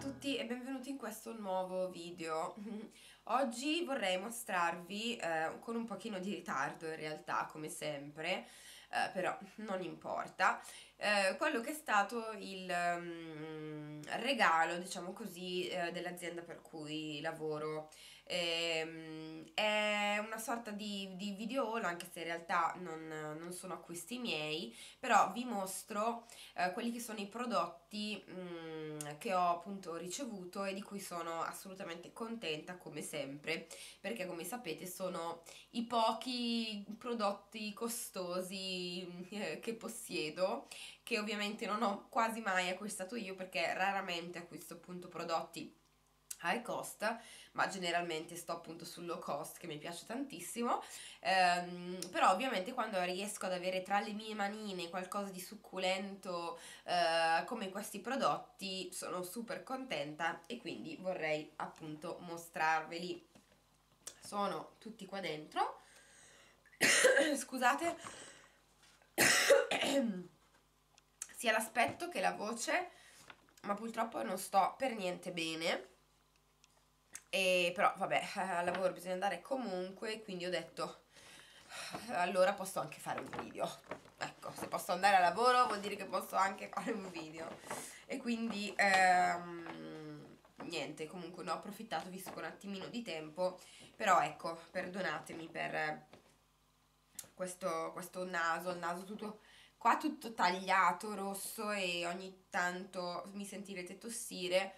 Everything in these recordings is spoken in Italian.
tutti e benvenuti in questo nuovo video. Oggi vorrei mostrarvi, eh, con un pochino di ritardo in realtà, come sempre, eh, però non importa, eh, quello che è stato il um, regalo, diciamo così, eh, dell'azienda per cui lavoro. Ehm, è una sorta di, di video haul, anche se in realtà non, non sono acquisti miei, però vi mostro eh, quelli che sono i prodotti mh, mm, che ho appunto ricevuto e di cui sono assolutamente contenta come sempre, perché come sapete sono i pochi prodotti costosi eh, che possiedo, che ovviamente non ho quasi mai acquistato io perché raramente acquisto appunto prodotti high cost, ma generalmente sto appunto sul low cost che mi piace tantissimo, ehm, però ovviamente quando riesco ad avere tra le mie manine qualcosa di succulento eh, come questi prodotti sono super contenta e quindi vorrei appunto mostrarveli. Sono tutti qua dentro, scusate, sia l'aspetto che la voce, ma purtroppo non sto per niente bene e però vabbè al lavoro bisogna andare comunque quindi ho detto allora posso anche fare un video. Ecco se posso andare a lavoro vuol dire che posso anche fare un video. E quindi ehm, niente comunque ne ho approfittato visto con un attimino di tempo però ecco perdonatemi per questo, questo naso il naso tutto qua tutto tagliato rosso e ogni tanto mi sentirete tossire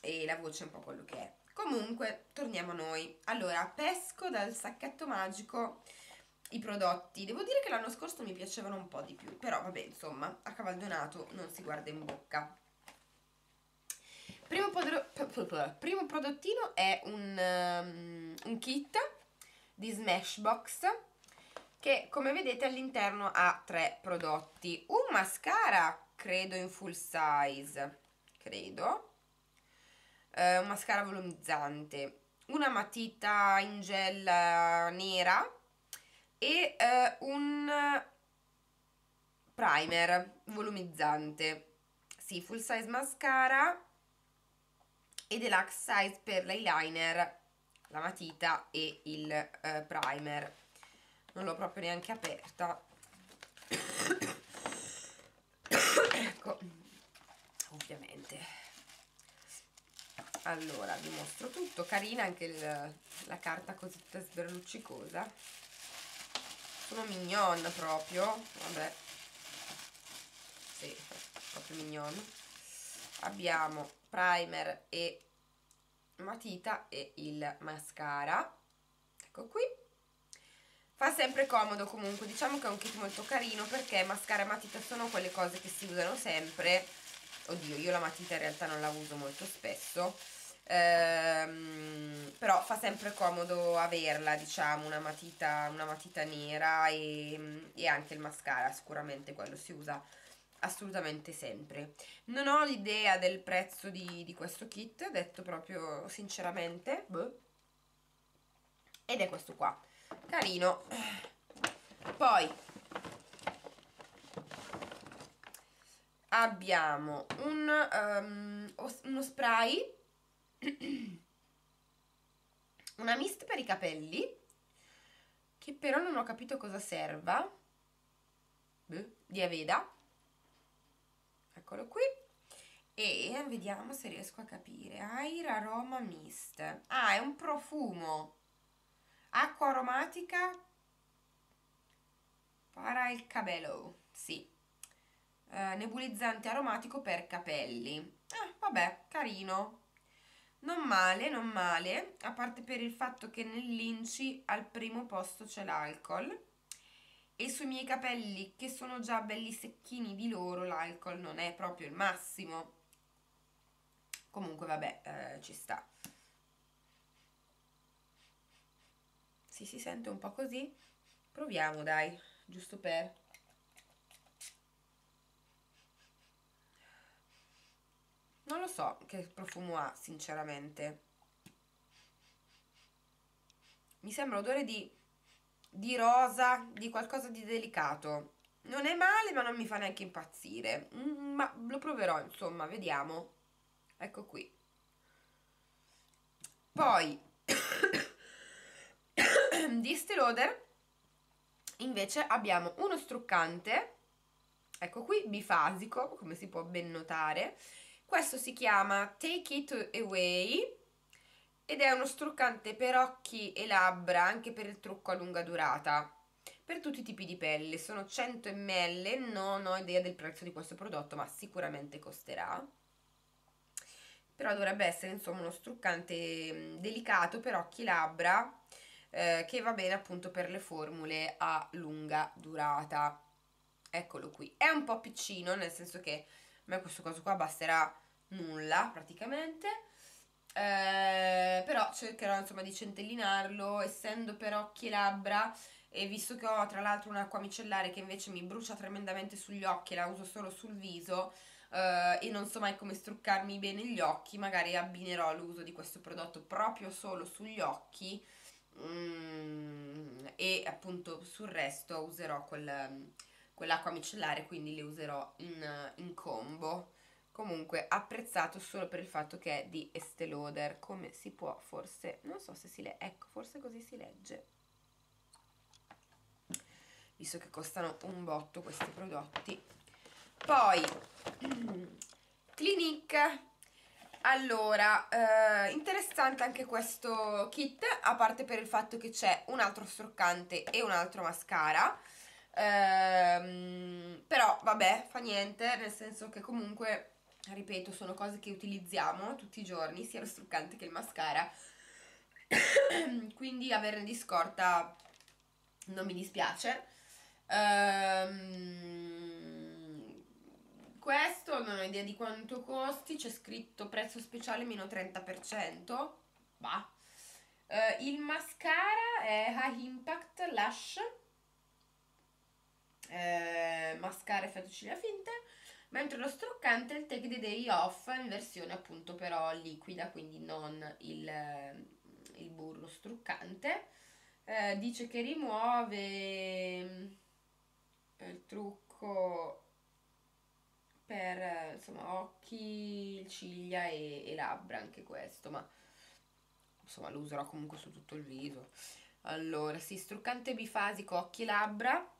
e la voce è un po' quello che è Comunque, torniamo a noi. Allora, pesco dal sacchetto magico i prodotti. Devo dire che l'anno scorso mi piacevano un po' di più, però vabbè, insomma, a cavaldonato non si guarda in bocca. Primo, primo prodottino è un, um, un kit di Smashbox che come vedete all'interno ha tre prodotti. Un mascara, credo in full size, credo, eh, un mascara volumizzante, una matita in gel eh, nera e eh, un primer volumizzante. Sì, full size mascara e deluxe size per l'eyeliner, la matita e il eh, primer. Non l'ho proprio neanche aperta. ecco, ovviamente allora vi mostro tutto. Carina anche il, la carta così tutta sberluccicosa. Sono mignon proprio. Vabbè. Sì, proprio mignon. Abbiamo primer e matita e il mascara. Ecco qui. Fa sempre comodo comunque. Diciamo che è un kit molto carino perché mascara e matita sono quelle cose che si usano sempre oddio io la matita in realtà non la uso molto spesso ehm, però fa sempre comodo averla diciamo una matita, una matita nera e, e anche il mascara sicuramente quello si usa assolutamente sempre non ho l'idea del prezzo di, di, questo kit detto proprio sinceramente boh. ed è questo qua carino poi abbiamo un, um, uno spray una mist per i capelli che però non ho capito cosa serva. Di Aveda eccolo qui. E vediamo se riesco a capire. Air Aroma Mist. Ah è un profumo. Acqua aromatica. Para il cabello. Sì eh, nebulizzante aromatico per capelli ah vabbè carino non male, non male, a parte per il fatto che nell'inci al primo posto c'è l'alcol e sui miei capelli che sono già belli secchini di loro l'alcol non è proprio il massimo. Comunque vabbè, eh, ci sta. Si si sente un po' così? Proviamo dai, giusto per... Non lo so che profumo ha, sinceramente. Mi sembra odore di, di rosa, di qualcosa di delicato. Non è male, ma non mi fa neanche impazzire. Mm, ma lo proverò, insomma, vediamo. ecco qui poi di Estée Lauder invece abbiamo uno struccante ecco qui bifasico come si può ben notare questo si chiama Take It Away ed è uno struccante per occhi e labbra anche per il trucco a lunga durata per tutti i tipi di pelle. Sono 100 ml non ho idea del prezzo di questo prodotto ma sicuramente costerà. Però dovrebbe essere insomma uno struccante delicato per occhi e labbra eh, che va bene appunto per le formule a lunga durata. Eccolo qui. È un po' piccino nel senso che a me questo coso qua basterà nulla praticamente. Eh, però cercherò insomma di centellinarlo essendo per occhi e labbra e visto che ho tra l'altro un'acqua micellare che invece mi brucia tremendamente sugli occhi e la uso solo sul viso eh, e non so mai come struccarmi bene gli occhi magari abbinerò l'uso di questo prodotto proprio solo sugli occhi mm, e appunto sul resto userò quel, quell'acqua micellare quindi le userò in, in combo. Comunque apprezzato solo per il fatto che è di Estée Lauder come si può forse non so se si legge ecco forse così si legge. Visto che costano un botto questi prodotti. Poi Clinique. Allora, eh, interessante anche questo kit, a parte per il fatto che c'è un altro struccante e un altro mascara, ehm, però vabbè, fa niente, nel senso che comunque ripeto, sono cose che utilizziamo tutti i giorni, sia lo struccante che il mascara, quindi averne di scorta non mi dispiace. Um, questo non ho idea di quanto costi, c'è scritto prezzo speciale meno 30%, bah. Uh, il mascara è High Impact Lash, eh, mascara effetto ciglia finte, mentre lo struccante è il Take the Day Off in versione appunto però liquida, quindi non il, il burro struccante. Eh, dice che rimuove eh, il trucco per insomma occhi, ciglia e, e labbra anche questo, ma insomma lo userò comunque su tutto il viso. Allora, sì, struccante bifasico occhi e labbra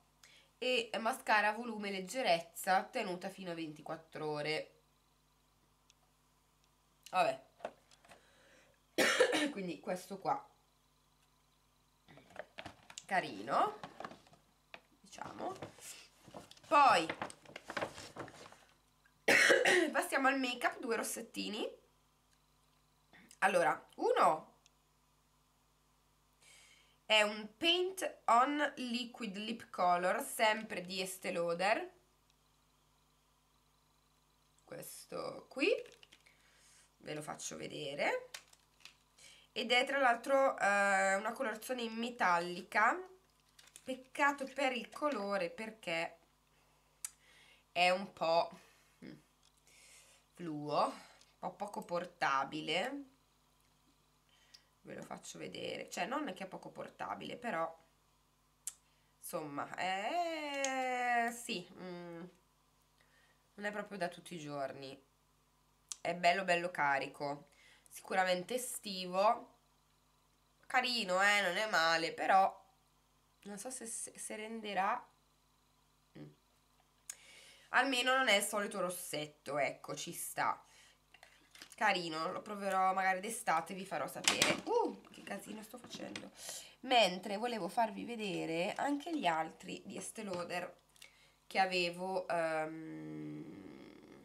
e mascara volume leggerezza tenuta fino a 24 ore. Vabbè. Quindi questo qua. Carino. Diciamo. Poi passiamo al make up due rossettini. Allora uno è un Paint On Liquid Lip Color, sempre di Estée Lauder. Questo qui, ve lo faccio vedere. Ed è tra l'altro eh, una colorazione metallica. Peccato per il colore perché è un po' mm, fluo, un po' poco portabile ve lo faccio vedere. Cioè non è che è poco portabile però insomma è sì mm, non è proprio da tutti i giorni. È bello bello carico. Sicuramente estivo. Carino eh non è male però non so se, se renderà mm. almeno non è il solito rossetto ecco ci sta carino, lo proverò magari d'estate, vi farò sapere. Uh, che casino sto facendo. Mentre volevo farvi vedere anche gli altri di Estée Lauder che avevo, um,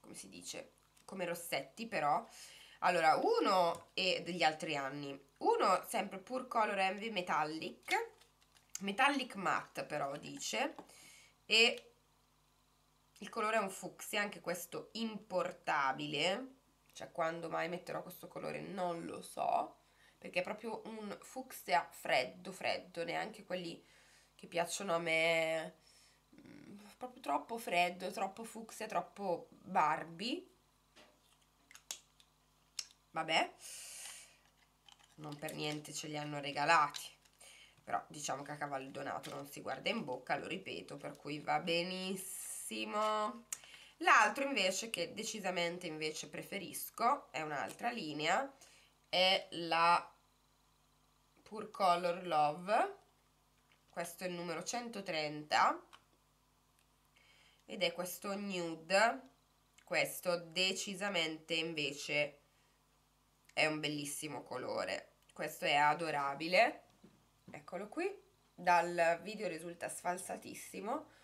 come si dice, come rossetti però. Allora, uno è degli altri anni. Uno sempre Pure Color Envy Metallic, Metallic Matte però dice, e il colore è un fucsia, anche questo importabile cioè quando mai metterò questo colore non lo so, perché è proprio un fucsia freddo, freddo, neanche quelli che piacciono a me, mm, proprio troppo freddo, troppo fucsia, troppo Barbie. Vabbè, non per niente ce li hanno regalati, però diciamo che a cavallo donato non si guarda in bocca, lo ripeto, per cui va benissimo. L'altro invece che decisamente invece preferisco è un'altra linea, è la Pure Color Love, questo è il numero 130 ed è questo nude, questo decisamente invece è un bellissimo colore, questo è adorabile, eccolo qui, dal video risulta sfalsatissimo,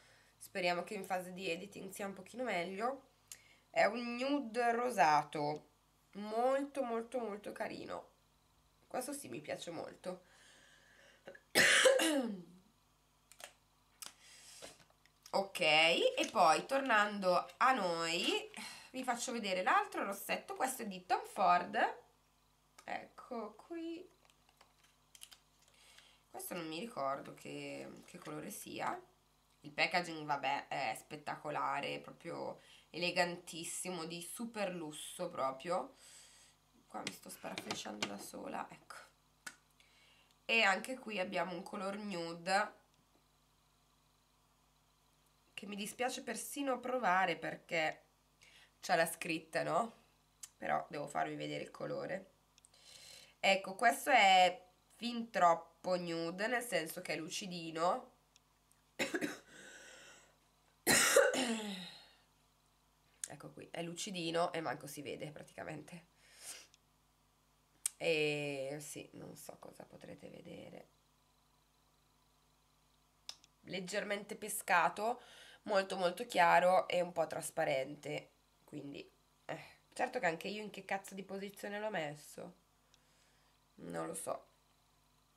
speriamo che in fase di editing sia un pochino meglio, è un nude rosato, molto molto molto carino, questo sì mi piace molto. ok e poi tornando a noi vi faccio vedere l'altro rossetto. Questo è di Tom Ford. Ecco qui. Questo non mi ricordo che, che colore sia il packaging vabbè è spettacolare proprio elegantissimo di super lusso proprio qua mi sto sparaflesciando da sola ecco e anche qui abbiamo un color nude che mi dispiace persino provare perché c'è la scritta, no? Però devo farvi vedere il colore. Ecco, questo è fin troppo nude, nel senso che è lucidino. È lucidino e manco si vede praticamente. E sì, non so cosa potrete vedere. Leggermente pescato, molto molto chiaro e un po' trasparente. Quindi eh, certo che anche io in che cazzo di posizione l'ho messo? Non lo so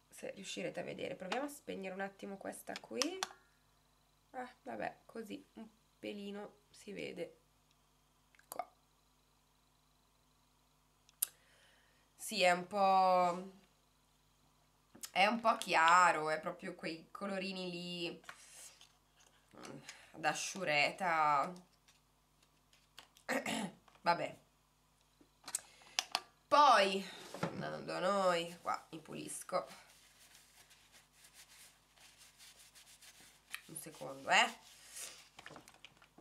se riuscirete a vedere. Proviamo a spegnere un attimo questa qui. Ah vabbè così un pelino si vede qua sì è un po' è un po' chiaro è proprio quei colorini lì da sciureta vabbè. Poi andando a noi qua mi pulisco. Un secondo eh.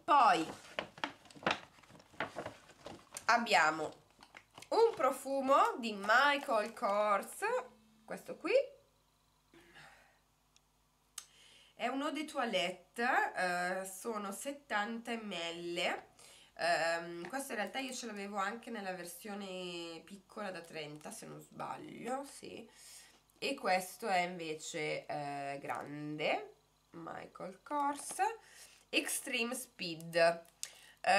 Poi abbiamo un profumo di Michael Kors questo qui è un eau de toilette, eh, sono 70 ml. Um, questo in realtà io ce l'avevo anche nella versione piccola da 30 se non sbaglio, sì. E questo è invece eh, grande, Michael Kors, Extreme Speed. Uh,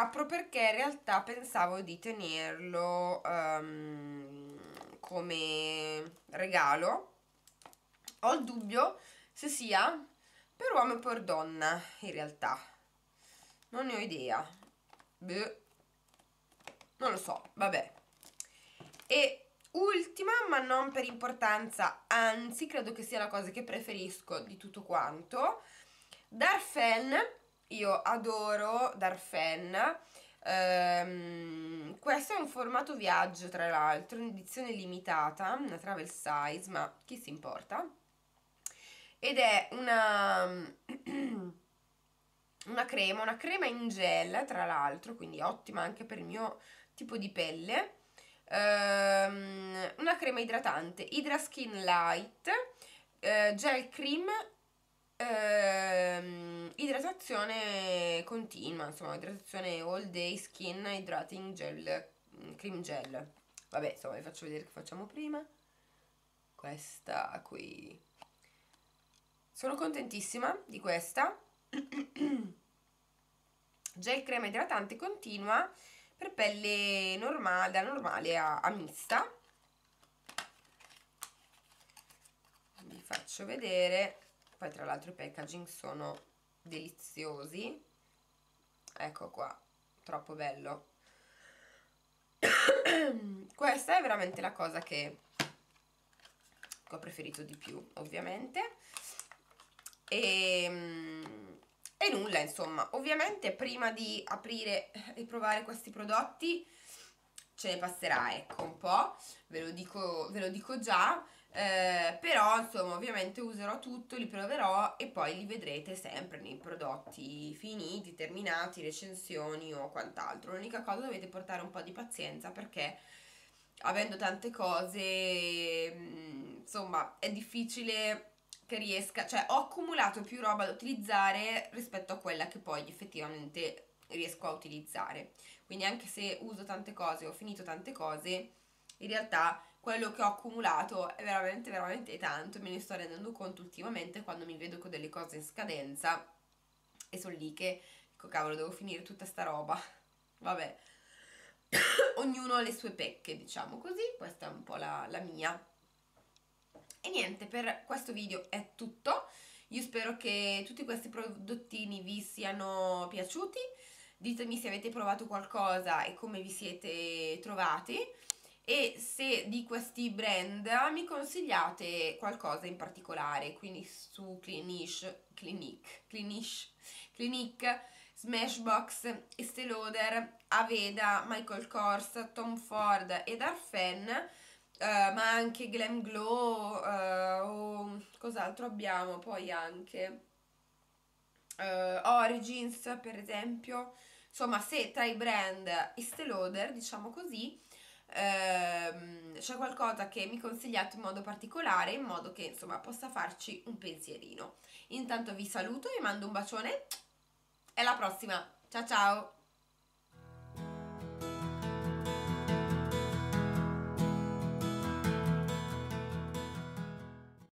non lo apro perché in realtà pensavo di tenerlo um, come regalo. Ho il dubbio se sia per uomo o per donna in realtà. Non ne ho idea. Beh, non lo so, vabbè. E ultima ma non per importanza anzi credo che sia la cosa che preferisco di tutto quanto Darfen io adoro Darfen Um, questo è un formato viaggio tra l'altro, un'edizione limitata, una travel size, ma chi si importa? ed è una, una crema, una crema in gel tra l'altro, quindi ottima anche per il mio tipo di pelle, um, una crema idratante, Hydra Skin Light, uh, gel cream, uh, idratazione continua, insomma idratazione all day skin hydrating gel, cream gel. Vabbè, insomma vi faccio vedere che facciamo prima. Questa qui sono contentissima di questa. Gel crema idratante continua per pelle normale, da normale a, a mista. Vi faccio vedere. Poi tra l'altro i packaging sono deliziosi. Ecco qua, troppo bello. Questa è veramente la cosa che ho preferito di più, ovviamente e, ehm, e nulla insomma ovviamente prima di aprire e provare questi prodotti ce ne passerà ecco un po' ve lo dico, ve lo dico già eh, però insomma ovviamente userò tutto, li proverò e poi li vedrete sempre nei prodotti finiti, terminati, recensioni o quant'altro. L'unica cosa dovete portare un po' di pazienza perché avendo tante cose, mm, insomma, è difficile che riesca, cioè ho accumulato più roba da utilizzare rispetto a quella che poi effettivamente riesco a utilizzare. Quindi anche se uso tante cose, ho finito tante cose, in realtà quello che ho accumulato è veramente veramente tanto, me ne sto rendendo conto ultimamente quando mi vedo con delle cose in scadenza e sono lì che dico cavolo devo finire tutta sta roba. Vabbè. Ognuno ha le sue pecche, diciamo così, questa è un po' la, la mia. E niente, per questo video è tutto. Io spero che tutti questi prodottini vi siano piaciuti. Ditemi se avete provato qualcosa e come vi siete trovati e se di questi brand mi consigliate qualcosa in particolare, quindi su Clinique, Clinique, Clinique, Clinique Smashbox, Estée Lauder, Aveda, Michael Kors, Tom Ford ed Arfen, uh, ma anche Glam Glow, uh, o cos'altro abbiamo poi anche? Uh, Origins per esempio, insomma se tra i brand Estée Lauder, diciamo così, ehm, c'è qualcosa che mi consigliate in modo particolare in modo che insomma possa farci un pensierino. Intanto vi saluto vi mando un bacione e alla prossima. Ciao ciao